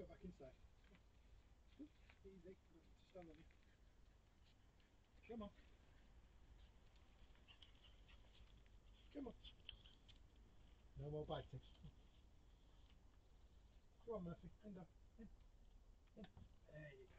go back inside. Easy. Stand on you. Come on. Come on. No more biting. Come on, Murphy. In, dog. In. In. There you